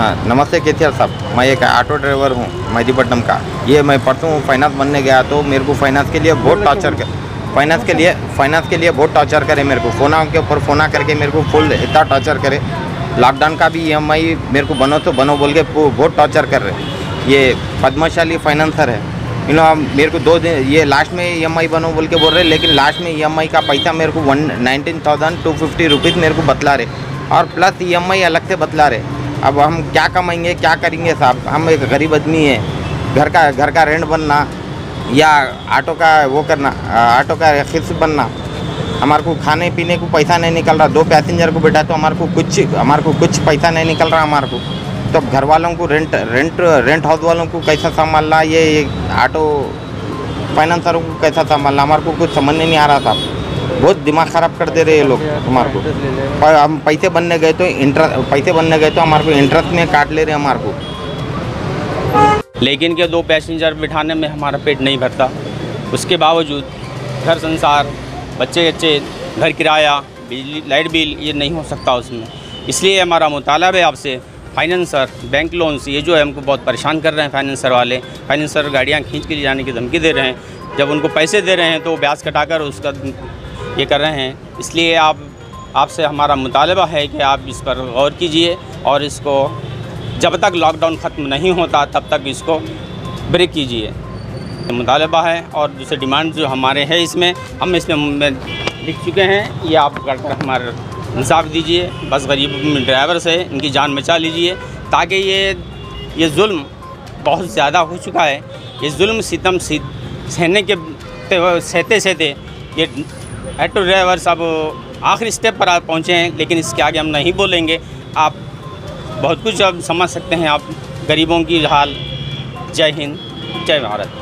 हाँ नमस्ते केथियर साहब। मैं एक ऑटो ड्राइवर हूँ मेहदीपट्टनम का। ये मैं परसों फाइनेंस बनने गया तो मेरे को फाइनेंस के लिए बहुत टॉर्चर कर फाइनेंस के लिए फाइनेंस के लिए बहुत टॉर्चर करे मेरे को। फ़ोना के ऊपर फ़ोना करके मेरे को फुल इतना टॉर्चर करे। लॉकडाउन का भी ई मेरे को बनो तो बनो बोल के बहुत टॉर्चर कर रहे ये पद्मशाली फाइनेंसर है। यू नो मेरे को दो दिन ये लास्ट में ईएमआई बनो बोल के बोल रहे लेकिन लास्ट में ईएमआई का पैसा मेरे को one nineteen thousand two fifty rupees मेरे को बतला रहे और प्लस ईएमआई अलग से बतला रहे अब हम क्या कमाएँगे, क्या करेंगे साहब? हम एक गरीब आदमी है। घर का घर का रेंट बनना या ऑटो का वो करना ऑटो का फिक्स बनना। हमारे को खाने पीने को पैसा नहीं निकल रहा। दो पैसेंजर को बैठा तो हमारे को कुछ, हमारे को कुछ पैसा नहीं निकल रहा हमारे को। तो अब घर वालों को रेंट रेंट रेंट हाउस वालों को कैसा संभालना? ये ऑटो फाइनेंसरों को कैसा संभालना? हमारे को कुछ समझ नहीं आ रहा था बहुत दिमाग ख़राब कर दे रहे ये लोग हमारे को। पर हम पैसे बनने गए तो इंटरेस्ट पैसे बनने गए तो हमारे को इंटरेस्ट में काट ले रहे हमारे को। लेकिन के दो पैसेंजर बिठाने में हमारा पेट नहीं भरता? उसके बावजूद घर संसार, बच्चे बच्चे घर किराया, बिजली, लाइट बिल, ये नहीं हो सकता उसमें। इसलिए हमारा मुतालबा है आपसे, फाइनेंसर बैंक लोन्स ये जो है हमको बहुत परेशान कर रहे हैं फाइनेंसर वाले। फाइनेंसर गाड़ियाँ खींच के ले जाने की धमकी दे रहे हैं। जब उनको पैसे दे रहे हैं तो ब्याज कटाकर उसका ये कर रहे हैं। इसलिए आप, आपसे हमारा मुतालबा है कि आप इस पर गौर कीजिए और इसको जब तक लॉकडाउन ख़त्म नहीं होता, तब तक इसको ब्रेक कीजिए। मुतालबा है और दूसरे डिमांड जो हमारे हैं इसमें, हम इसमें लिख चुके हैं। ये आप कर हमारा इंसाफ दीजिए। बस गरीब ड्राइवर से इनकी जान बचा लीजिए। ताकि ये ये जुल्म बहुत ज़्यादा हो चुका है। ये जुल्म सितम सहने के सहते सहते ये ऑटो ड्राइवर्स अब आखिरी स्टेप पर आप पहुँचे हैं, लेकिन इसके आगे हम नहीं बोलेंगे। आप बहुत कुछ अब समझ सकते हैं, आप गरीबों की हाल। जय हिंद, जय भारत।